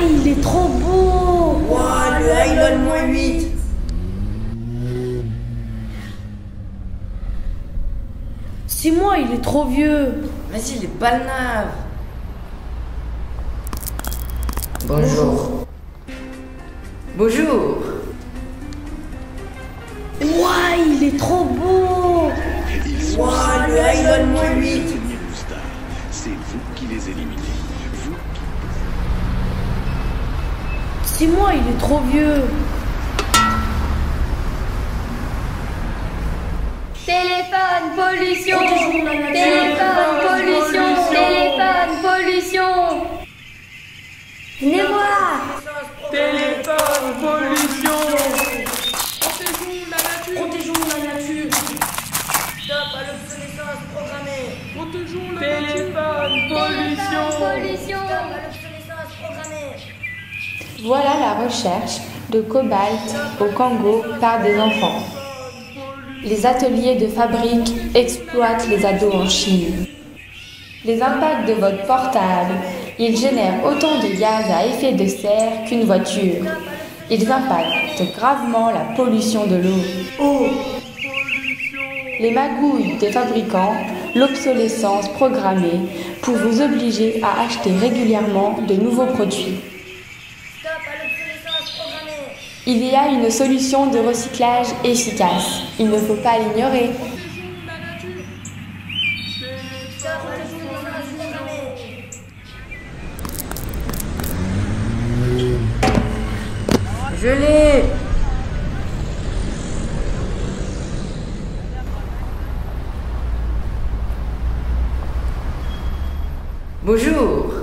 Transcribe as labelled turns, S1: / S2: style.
S1: Il est trop beau.
S2: Waouh, le Highland moins 8
S1: C'est moi, il est trop
S3: vieux. Vas-y,
S2: il est
S3: balnave
S2: Bonjour. Bonjour. Waouh,
S3: il est trop beau. Waouh, le Highland moins 8
S1: Six mois, il est trop vieux.
S4: Téléphone, pollution.
S1: La nature.
S4: Téléphone, pollution. Téléphone, pollution. Venez voir.
S5: Téléphone, pollution.
S1: Protégeons la nature.
S2: Stop à l'obsolescence programmée.
S5: Téléphone, pollution.
S4: Pollution
S2: Stop à l'obsolescence programmée.
S6: Voilà la recherche de cobalt au Congo par des enfants. Les ateliers de fabrique exploitent les ados en Chine. Les impacts de votre portable, ils génèrent autant de gaz à effet de serre qu'une voiture. Ils impactent gravement la pollution de l'eau. Les magouilles des fabricants, l'obsolescence programmée pour vous obliger à acheter régulièrement de nouveaux produits.
S2: Stop à l'obsolescence programmée.
S6: Il y a une solution de recyclage efficace. Il ne faut pas l'ignorer.
S2: Je l'ai. Bonjour.